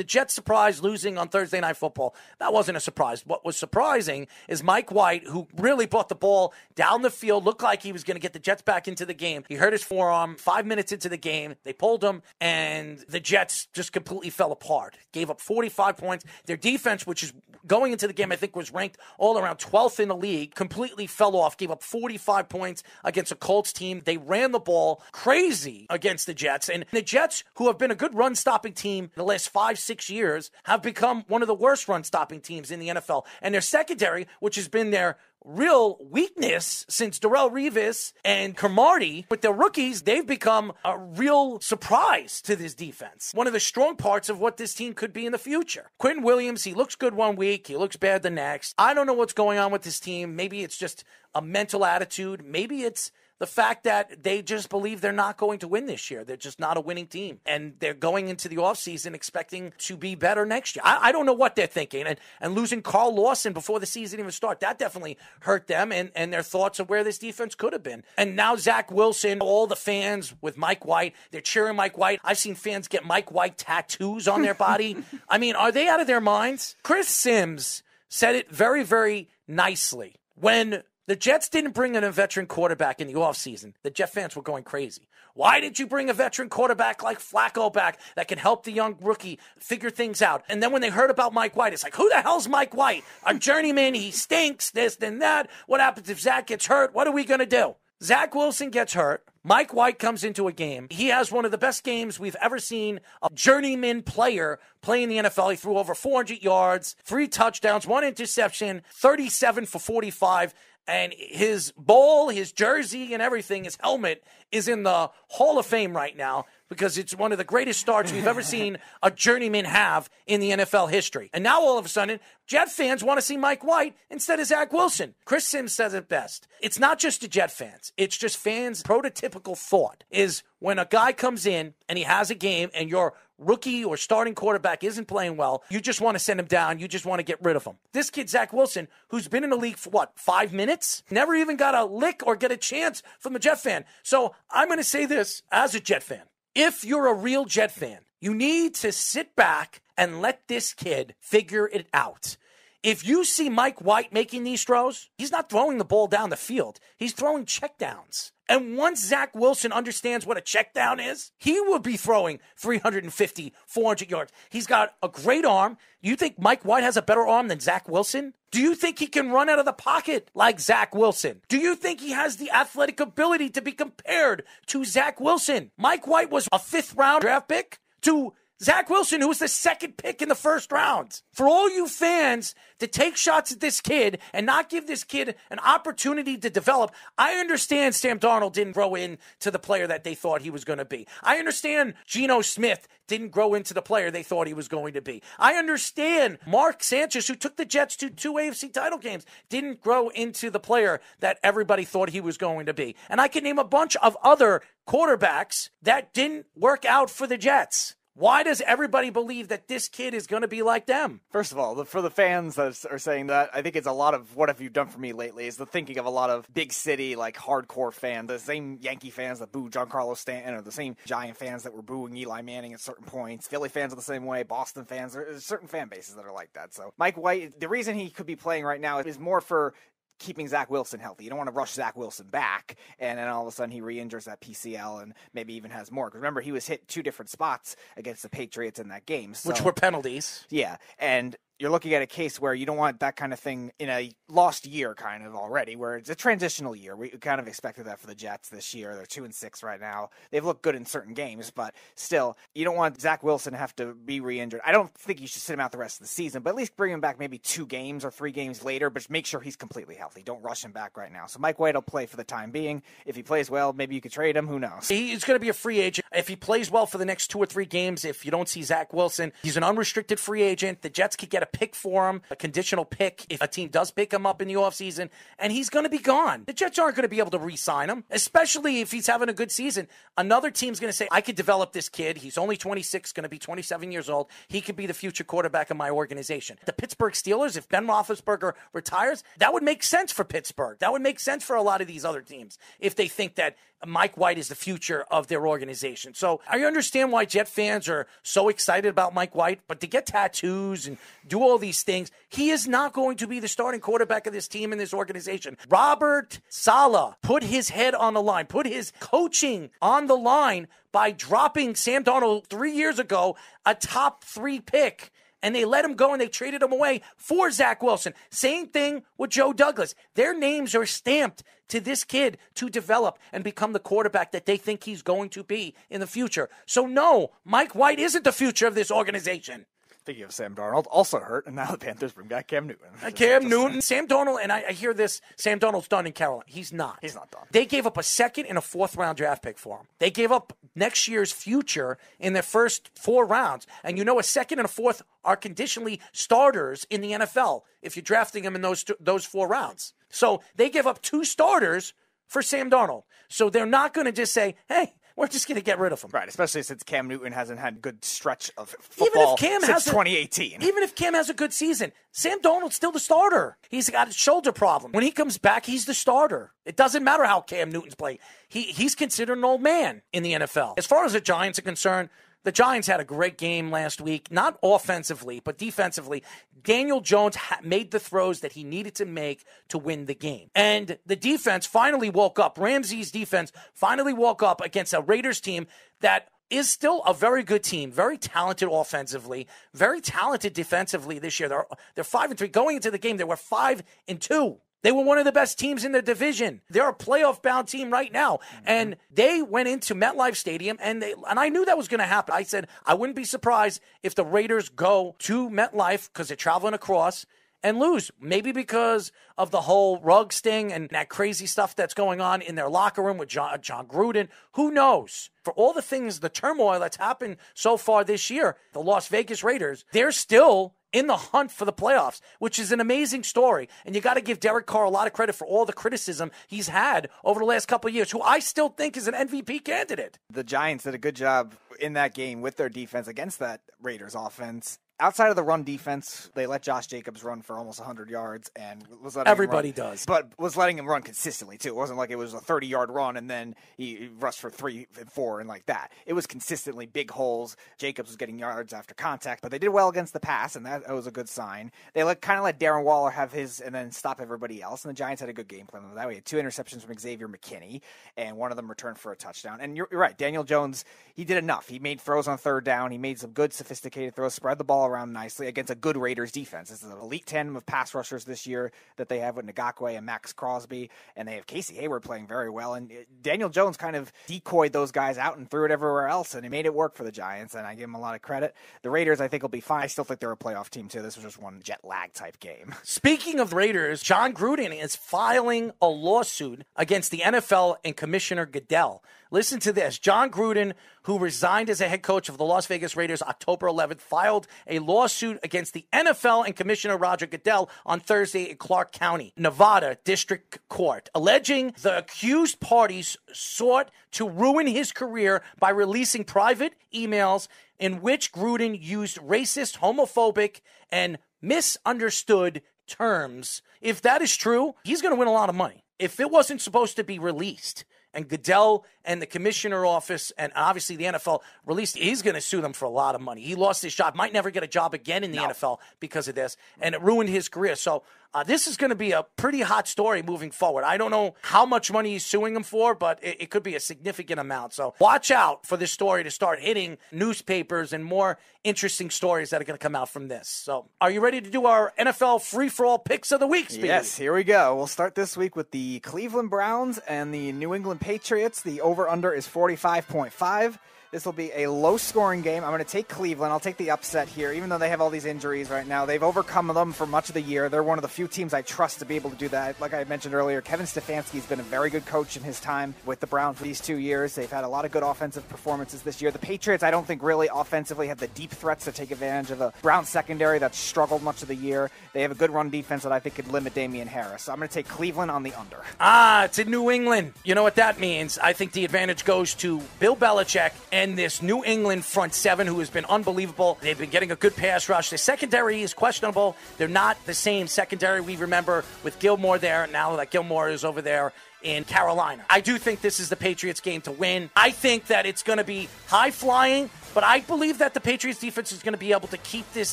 The Jets surprise losing on Thursday Night Football. That wasn't a surprise. What was surprising is Mike White, who really brought the ball down the field, looked like he was going to get the Jets back into the game. He hurt his forearm five minutes into the game. They pulled him, and the Jets just completely fell apart. Gave up 45 points. Their defense, which is going into the game, I think was ranked all around 12th in the league, completely fell off. Gave up 45 points against a Colts team. They ran the ball crazy against the Jets. And the Jets, who have been a good run stopping team the last five, six years, have become one of the worst run stopping teams in the NFL. And their secondary, which has been their real weakness since Darrelle Revis and Cromartie. With the rookies, they've become a real surprise to this defense. One of the strong parts of what this team could be in the future. Quinn Williams, he looks good one week, he looks bad the next. I don't know what's going on with this team. Maybe it's just a mental attitude. Maybe it's the fact that they just believe they're not going to win this year. They're just not a winning team. And they're going into the offseason expecting to be better next year. I, I, don't know what they're thinking. And, and losing Carl Lawson before the season even started, that definitely hurt them and, and their thoughts of where this defense could have been. And now Zach Wilson, all the fans with Mike White, they're cheering Mike White. I've seen fans get Mike White tattoos on their body. I mean, are they out of their minds? Chris Sims said it very, very nicely. When the Jets didn't bring in a veteran quarterback in the offseason. The Jet fans were going crazy. Why did you bring a veteran quarterback like Flacco back that can help the young rookie figure things out? And then when they heard about Mike White, it's like, who the hell's Mike White? A journeyman, he stinks, this, then that. What happens if Zach gets hurt? What are we going to do? Zach Wilson gets hurt. Mike White comes into a game. He has one of the best games we've ever seen a journeyman player playing the NFL. He threw over 400 yards, three touchdowns, one interception, 37 for 45 and his bowl, his jersey, and everything, his helmet is in the Hall of Fame right now because it's one of the greatest starts we've ever seen a journeyman have in the NFL history. And now all of a sudden, Jet fans want to see Mike White instead of Zach Wilson. Chris Sims says it best. It's not just the Jet fans, it's just fans' prototypical thought is when a guy comes in and he has a game and you're rookie or starting quarterback isn't playing well, you just want to send him down. You just want to get rid of him. This kid, Zach Wilson, who's been in the league for what, five minutes? Never even got a lick or get a chance from a Jet fan. So I'm going to say this as a Jet fan. If you're a real Jet fan, you need to sit back and let this kid figure it out. If you see Mike White making these throws, he's not throwing the ball down the field. He's throwing checkdowns. And once Zach Wilson understands what a checkdown is, he will be throwing 350, 400 yards. He's got a great arm. You think Mike White has a better arm than Zach Wilson? Do you think he can run out of the pocket like Zach Wilson? Do you think he has the athletic ability to be compared to Zach Wilson? Mike White was a fifth round draft pick to Zach Wilson, who was the second pick in the first round. For all you fans to take shots at this kid and not give this kid an opportunity to develop, I understand Sam Darnold didn't grow into the player that they thought he was going to be. I understand Geno Smith didn't grow into the player they thought he was going to be. I understand Mark Sanchez, who took the Jets to two AFC title games, didn't grow into the player that everybody thought he was going to be. And I can name a bunch of other quarterbacks that didn't work out for the Jets. Why does everybody believe that this kid is going to be like them? First of all, for the fans that are saying that, I think it's a lot of what have you done for me lately is the thinking of a lot of big city, like hardcore fans, the same Yankee fans that boo Giancarlo Stanton, or the same Giant fans that were booing Eli Manning at certain points. Philly fans are the same way. Boston fans, there's certain fan bases that are like that. So Mike White, the reason he could be playing right now is more for keeping Zach Wilson healthy. You don't want to rush Zach Wilson back, and then all of a sudden he re-injures that PCL and maybe even has more. Because remember, he was hit two different spots against the Patriots in that game, so, which were penalties. Yeah, and you're looking at a case where you don't want that kind of thing in a lost year kind of already, where it's a transitional year. We kind of expected that for the Jets this year. They're two and six right now. They've looked good in certain games, but still, you don't want Zach Wilson to have to be re-injured. I don't think you should sit him out the rest of the season, but at least bring him back maybe two games or three games later. But make sure he's completely healthy. Don't rush him back right now. So Mike White will play for the time being. If he plays well, maybe you could trade him. Who knows? He's going to be a free agent if he plays well for the next two or three games. If you don't see Zach Wilson, he's an unrestricted free agent. The Jets could get a pick for him, a conditional pick if a team does pick him up in the offseason, and he's going to be gone. The Jets aren't going to be able to re sign him, especially if he's having a good season. Another team's going to say, I could develop this kid. He's only 26, going to be 27 years old. He could be the future quarterback of my organization. The Pittsburgh Steelers, if Ben Roethlisberger retires, that would make sense for Pittsburgh. That would make sense for a lot of these other teams if they think that Mike White is the future of their organization. So I understand why Jet fans are so excited about Mike White, but to get tattoos and do all these things, he is not going to be the starting quarterback of this team and this organization. Robert Saleh put his head on the line, put his coaching on the line by dropping Sam Darnold three years ago, a top three pick and they let him go and they traded him away for Zach Wilson. Same thing with Joe Douglas. Their names are stamped to this kid to develop and become the quarterback that they think he's going to be in the future. So, no, Mike White isn't the future of this organization. Speaking of Sam Darnold, also hurt, and now the Panthers bring back Cam Newton. Uh, Cam Newton, Sam Darnold, and I, I, hear this. Sam Darnold's done in Carolina. He's not. He's not done. They gave up a second and a fourth round draft pick for him. They gave up next year's future in their first four rounds. And you know, a second and a fourth are conditionally starters in the NFL if you're drafting them in those those four rounds. So they give up two starters for Sam Darnold. So they're not going to just say, "Hey, we're just going to get rid of him. Right, especially since Cam Newton hasn't had a good stretch of football even if Cam since has a, 2018. Even if Cam has a good season, Sam Darnold's still the starter. He's got a shoulder problem. When he comes back, he's the starter. It doesn't matter how Cam Newton's playing. He, he's considered an old man in the NFL. As far as the Giants are concerned, the Giants had a great game last week, not offensively, but defensively. Daniel Jones ha- made the throws that he needed to make to win the game. And the defense finally woke up. Ramsey's defense finally woke up against a Raiders team that is still a very good team, very talented offensively, very talented defensively this year. They're they're 5 and 3 going into the game. They were 5 and 2. They were one of the best teams in the division. They're a playoff bound team right now. Mm-hmm. And they went into MetLife Stadium and they and I knew that was going to happen. I said I wouldn't be surprised if the Raiders go to MetLife cuz they're traveling across and lose. Maybe because of the whole rug sting and that crazy stuff that's going on in their locker room with John, Jon Gruden. Who knows? For all the things, the turmoil that's happened so far this year, the Las Vegas Raiders, they're still in the hunt for the playoffs, which is an amazing story. And you got to give Derek Carr a lot of credit for all the criticism he's had over the last couple of years, who I still think is an MVP candidate. The Giants did a good job in that game with their defense against that Raiders offense outside of the run defense, they let Josh Jacobs run for almost 100 yards and was letting everybody does, but was letting him run consistently too. It wasn't like it was a 30 yard run and then he rushed for three and four and like that. It was consistently big holes. Jacobs was getting yards after contact, but they did well against the pass, and that was a good sign. They let kind of let Darren Waller have his and then stop everybody else. And the Giants had a good game plan that. We had two interceptions from Xavier McKinney, and one of them returned for a touchdown. And you're, you're right, Daniel Jones, he did enough. He made throws on third down. He made some good, sophisticated throws, spread the ball around nicely against a good Raiders defense. This is an elite tandem of pass rushers this year that they have with Ngakoue and Maxx Crosby, and they have Casey Hayward playing very well. And uh, Daniel Jones kind of decoyed those guys out and threw it everywhere else, and he made it work for the Giants. And I give him a lot of credit. The Raiders, I think, will be fine. I still think they're a playoff team too. This was just one jet lag type game. Speaking of Raiders, Jon Gruden is filing a lawsuit against the NFL and Commissioner Goodell. Listen to this. Jon Gruden, who resigned as a head coach of the Las Vegas Raiders October 11th, filed a lawsuit against the NFL and Commissioner Roger Goodell on Thursday in Clark County, Nevada District Court, alleging the accused parties sought to ruin his career by releasing private emails in which Gruden used racist, homophobic, and misunderstood terms. If that is true, he's going to win a lot of money. If it wasn't supposed to be released, and Goodell and the commissioner office and obviously the NFL released, he's going to sue them for a lot of money. He lost his job, might never get a job again in the no. NFL because of this, and it ruined his career. So uh, this is going to be a pretty hot story moving forward. I don't know how much money he's suing him for, but it, it could be a significant amount. So watch out for this story to start hitting newspapers and more interesting stories that are going to come out from this. So are you ready to do our NFL free for all picks of the week? Speedy? Yes, here we go. We'll start this week with the Cleveland Browns and the New England Patriots. The over under is 45.5. This will be a low scoring game. I'm going to take Cleveland. I'll take the upset here, even though they have all these injuries right now. They've overcome them for much of the year. They're one of the few teams I trust to be able to do that. Like I mentioned earlier, Kevin Stefanski's been a very good coach in his time with the Browns for these two years. They've had a lot of good offensive performances this year. The Patriots, I don't think really offensively have the deep threats to take advantage of a Brown secondary that's struggled much of the year. They have a good run defense that I think could limit Damien Harris. So I'm going to take Cleveland on the under. Ah, it's in New England. You know what that means? I think the advantage goes to Bill Belichick and this New England front seven who has been unbelievable. They've been getting a good pass rush. The secondary is questionable. They're not the same secondary we remember with Gilmore there. Now that Gilmore is over there in Carolina. I do think this is the Patriots game to win. I think that it's going to be high flying, but I believe that the Patriots defense is going to be able to keep this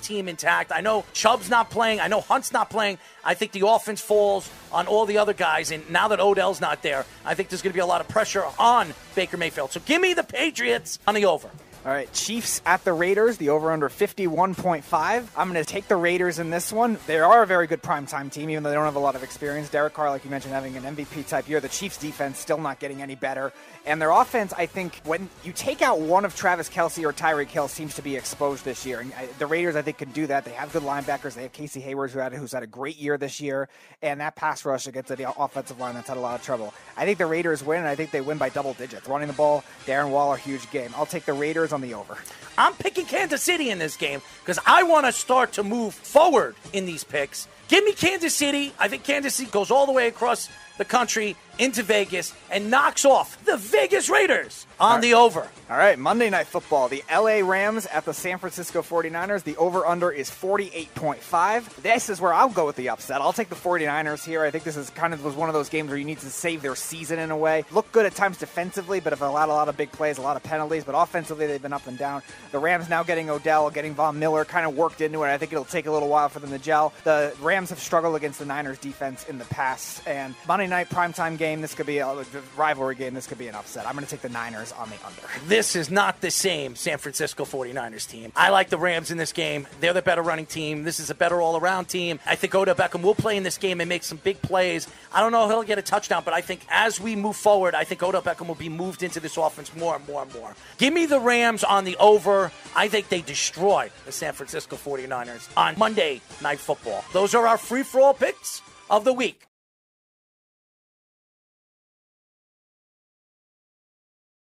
team intact. I know Chubb's not playing. I know Hunt's not playing. I think the offense falls on all the other guys. And now that Odell's not there, I think there's going to be a lot of pressure on Baker Mayfield. So give me the Patriots on the over. All right, Chiefs at the Raiders, the over under 51.5. I'm going to take the Raiders in this one. They are a very good primetime team, even though they don't have a lot of experience. Derek Carr, like you mentioned, having an MVP type year. The Chiefs defense still not getting any better. And their offense, I think, when you take out one of Travis Kelce or Tyreek Hill, seems to be exposed this year. And uh, the Raiders, I think, can do that. They have good linebackers. They have Casey Hayward, who had, who's had a great year this year. And that pass rush against the offensive line that's had a lot of trouble. I think the Raiders win, and I think they win by double digits. Running the ball, Darren Waller, huge game. I'll take the Raiders on the over. I'm picking Kansas City in this game because I want to start to move forward in these picks. Give me Kansas City. I think Kansas City goes all the way across the country into Vegas and knocks off the Vegas Raiders on right. the over. All right, Monday Night Football. The LA Rams at the San Francisco 49ers. The over under is 48.5. This is where I'll go with the upset. I'll take the 49ers here. I think this is kind of was one of those games where you need to save their season in a way. Look good at times defensively, but have allowed a lot of big plays, a lot of penalties, but offensively they've been up and down. The Rams now getting Odell, getting Von Miller kind of worked into it. I think it'll take a little while for them to gel. The Rams have struggled against the Niners defense in the past, and Monday night primetime game, this could be a rivalry game. This could be an upset. I'm going to take the Niners on the under. This is not the same San Francisco 49ers team. I like the Rams in this game. They're the better running team. This is a better all around team. I think Odell Beckham will play in this game and make some big plays. I don't know if he'll get a touchdown, but I think as we move forward, I think Odell Beckham will be moved into this offense more and more and more. Give me the Rams on the over. I think they destroy the San Francisco 49ers on Monday Night Football. Those are our free for all picks of the week.